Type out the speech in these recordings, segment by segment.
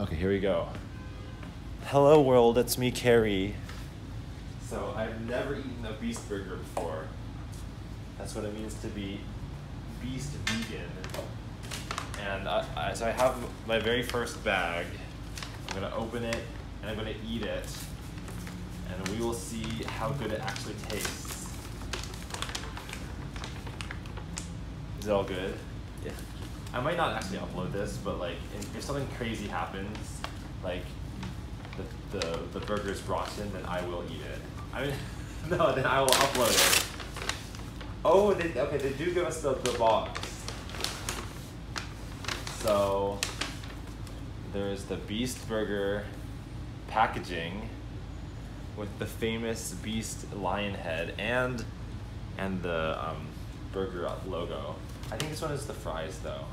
Okay, here we go. Hello, world. It's me, Cary. So I've never eaten a beast burger before. That's what it means to be beast vegan. And I, I, so I have my very first bag. I'm gonna open it and I'm gonna eat it, and we will see how good it actually tastes. Is it all good? Yeah. I might not actually upload this, but like if, if something crazy happens, like the, the the burger's rotten, then I will eat it. I mean, no, then I will upload it. Oh, they, okay, they do give us the, the box. So there's the Beast Burger packaging with the famous Beast lion head and and the um, burger logo. I think this one is the fries though.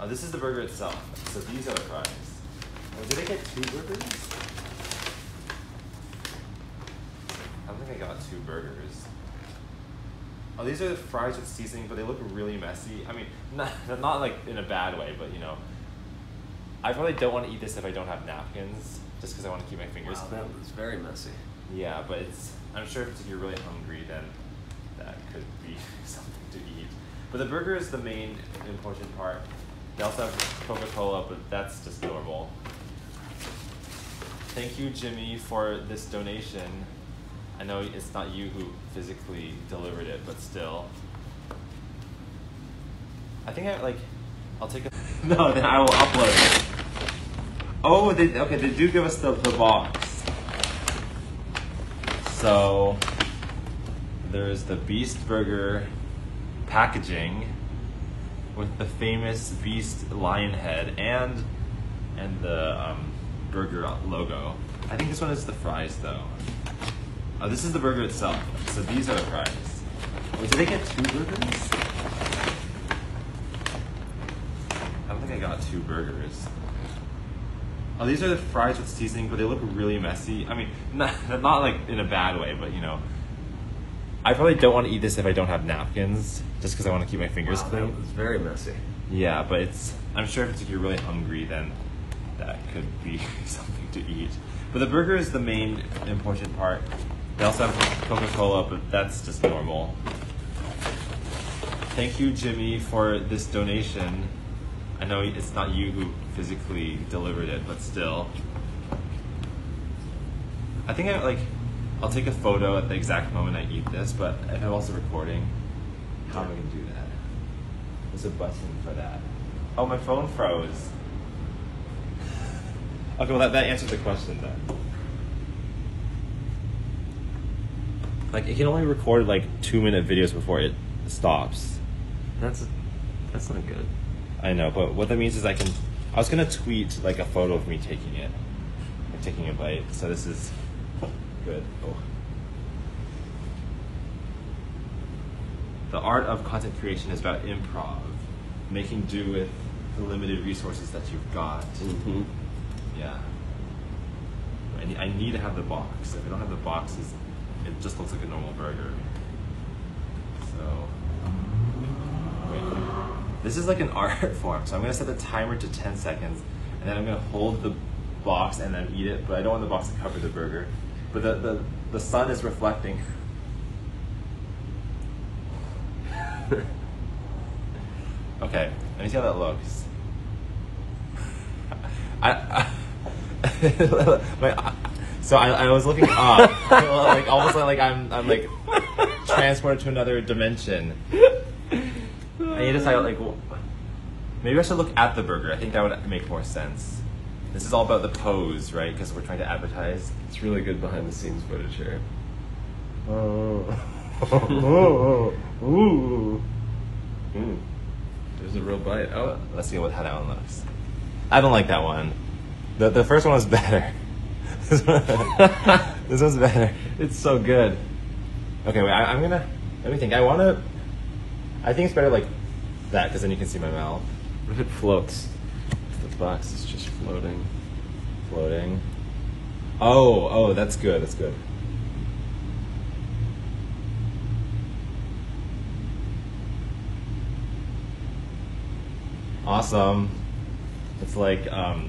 Oh, this is the burger itself. So these are the fries. Oh, did I get two burgers? I don't think I got two burgers. Oh, these are the fries with seasoning, but they look really messy. I mean, not, not like in a bad way, but you know, I probably don't want to eat this if I don't have napkins, just because I want to keep my fingers Wow, clean. that was very messy. Yeah, but it's. I'm sure if you're really hungry, then that could be something to eat. But the burger is the main important part. They also have Coca Cola, but that's just normal. Thank you, Jimmy, for this donation. I know it's not you who physically delivered it, but still. I think I like. I'll take a. no, then I will upload it. Oh, they okay. They do give us the, the box. So there's the Beast Burger packaging with the famous Beast lion head and and the um, burger logo. I think this one is the fries though. Oh, this is the burger itself. So these are the fries. Wait, did I get two burgers? I don't think I got two burgers. Oh, these are the fries with seasoning, but they look really messy. I mean, not, not like in a bad way, but you know. I probably don't want to eat this if I don't have napkins, just because I want to keep my fingers Wow, clean. It's very messy. Yeah, but it's. I'm sure if it's, like, you're really hungry, then that could be something to eat. But the burger is the main important part. They also have Coca Cola, but that's just normal. Thank you, Jimmy, for this donation. I know it's not you who physically delivered it, but still. I think I like. I'll take a photo at the exact moment I eat this, but if I'm also recording, how am I gonna do that? There's a button for that. Oh, my phone froze. Okay, well that, that answers the question then. Like it can only record like two minute videos before it stops. That's that's not good. I know, but what that means is I can. I was gonna tweet like a photo of me taking it, like taking a bite. So this is good. Oh. The art of content creation is about improv, making do with the limited resources that you've got. Mm-hmm. Yeah. I need, I need to have the box. If I don't have the boxes, it just looks like a normal burger. So, wait. This is like an art form. So I'm gonna set the timer to 10 seconds, and then I'm gonna hold the box and then eat it. But I don't want the box to cover the burger. But the the, the sun is reflecting. okay, let me see how that looks. I, I my, so I, I was looking up, like almost like I'm I'm like transported to another dimension. I need to decide like maybe I should look at the burger. I think that would make more sense. This is all about the pose, right? Because we're trying to advertise. It's really good behind the scenes footage here. Ooh. Mm. There's a real bite. Oh, Let's see what how that one looks. I don't like that one. The the first one was better. this, one, this one's better. it's so good. Okay, wait. I, I'm gonna. Let me think. I wanna. I think it's better like that because then you can see my mouth What if it floats? Box is just floating. floating. Oh, oh, that's good. That's good. Awesome. It's like um,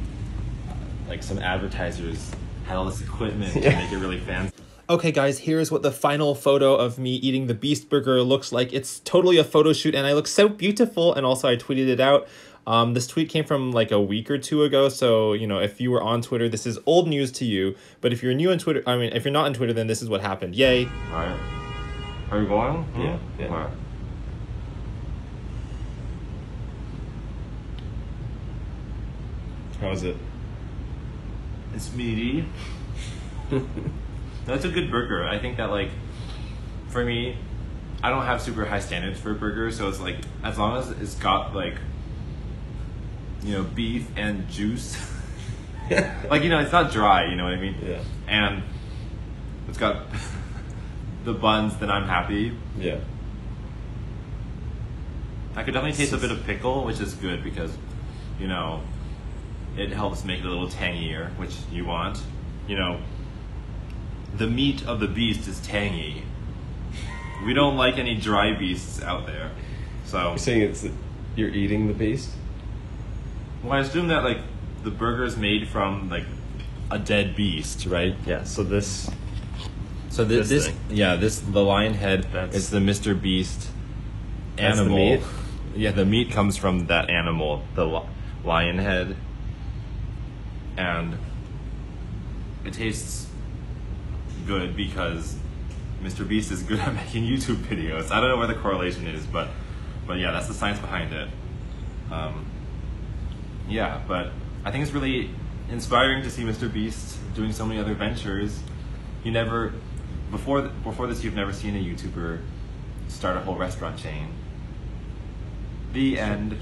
like some advertisers had all this equipment Yeah. to make it really fancy. Okay, guys, here's what the final photo of me eating the Beast Burger looks like. It's totally a photo shoot, and I look so beautiful. And also, I tweeted it out. Um, this tweet came from like a week or two ago, so you know if you were on Twitter, this is old news to you. But if you're new on Twitter, I mean, if you're not on Twitter, then this is what happened. Yay! All right. Are you going? Yeah, yeah. All right. How is it? It's meaty. That's a good burger. I think that like for me, I don't have super high standards for burgers, so it's like as long as it's got like you know beef and juice, like you know it's not dry. You know what I mean? Yeah. And it's got the buns. Then I'm happy. Yeah. I could definitely taste a bit of pickle, which is good because, you know, it helps make it a little tangier, which you want. You know, the meat of the beast is tangy. We don't like any dry beasts out there. So, You're saying it's you're eating the beast? Well, I assume that, like, the burger is made from, like, a dead beast, right? Yeah. So this. So this, This this, thing. yeah, this the lion head That's- is the Mr. Beast That's the animal. meat? Yeah, the meat comes from that animal, the li- lion head, and it tastes good because Mr. Beast is good at making YouTube videos. I don't know where the correlation is, but but yeah, that's the science behind it. Um, yeah, but I think it's really inspiring to see Mr. Beast doing so many other ventures. You never before th- before this, you've never seen a YouTuber start a whole restaurant chain. The end.